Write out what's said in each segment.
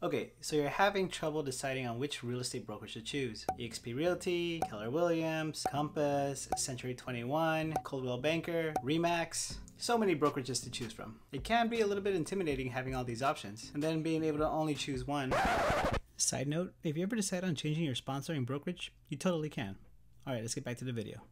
Okay, so you're having trouble deciding on which real estate brokerage to choose. eXp Realty, Keller Williams, Compass, Century 21, Coldwell Banker, Remax. So many brokerages to choose from. It can be a little bit intimidating having all these options, and then being able to only choose one. Side note, if you ever decide on changing your sponsoring brokerage, you totally can. Alright, let's get back to the video.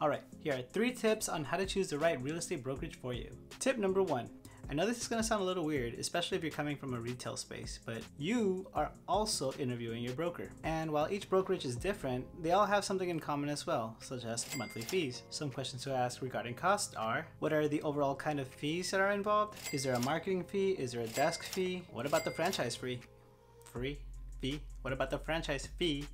Alright, here are three tips on how to choose the right real estate brokerage for you. Tip number one, I know this is to sound a little weird, especially if you're coming from a retail space, but you are also interviewing your broker. And while each brokerage is different, they all have something in common as well, such as monthly fees. Some questions to ask regarding cost are, what are the overall kind of fees that are involved? Is there a marketing fee? Is there a desk fee? What about the franchise fee? Free? Fee? What about the franchise fee?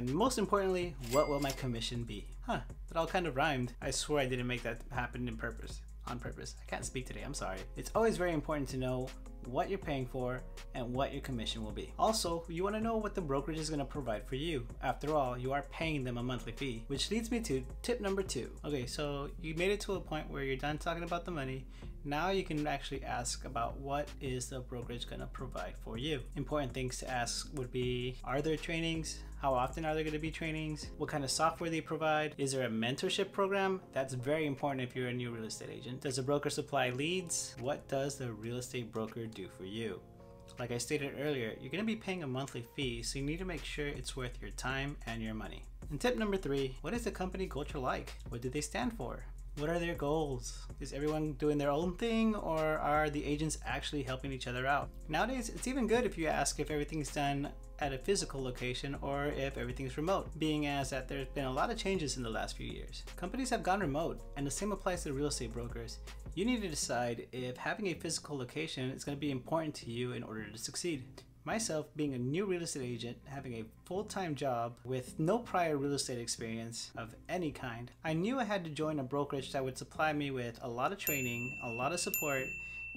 And most importantly, what will my commission be? Huh, that all kind of rhymed. I swear I didn't make that happen in purpose. On purpose. I can't speak today, I'm sorry. It's always very important to know what you're paying for and what your commission will be. Also, you want to know what the brokerage is going to provide for you. After all, you are paying them a monthly fee, which leads me to tip number two. Okay, so you made it to a point where you're done talking about the money. Now you can actually ask about what is the brokerage going to provide for you. Important things to ask would be, are there trainings? How often are there going to be trainings? What kind of software they provide? Is there a mentorship program? That's very important if you're a new real estate agent. Does the broker supply leads? What does the real estate broker do for you? Like I stated earlier, you're going to be paying a monthly fee, so you need to make sure it's worth your time and your money. And tip number three, what is the company culture like? What do they stand for? What are their goals? Is everyone doing their own thing or are the agents actually helping each other out? Nowadays, it's even good if you ask if everything's done at a physical location or if everything's remote, being as that there's been a lot of changes in the last few years. Companies have gone remote, and the same applies to real estate brokers. You need to decide if having a physical location is going to be important to you in order to succeed. Myself, being a new real estate agent, having a full time job with no prior real estate experience of any kind, I knew I had to join a brokerage that would supply me with a lot of training, a lot of support,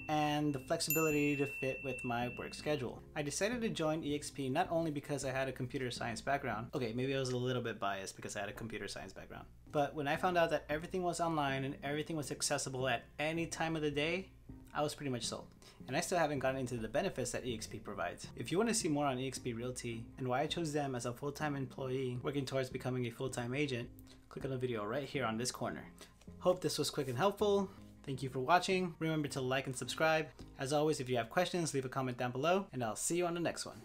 and the flexibility to fit with my work schedule. I decided to join eXp not only because I had a computer science background, okay, maybe I was a little bit biased because I had a computer science background, but when I found out that everything was online and everything was accessible at any time of the day, I was pretty much sold and I still haven't gotten into the benefits that eXp provides. If you want to see more on eXp Realty and why I chose them as a full-time employee working towards becoming a full-time agent, click on the video right here on this corner. Hope this was quick and helpful. Thank you for watching. Remember to like and subscribe. As always, if you have questions, leave a comment down below, and I'll see you on the next one.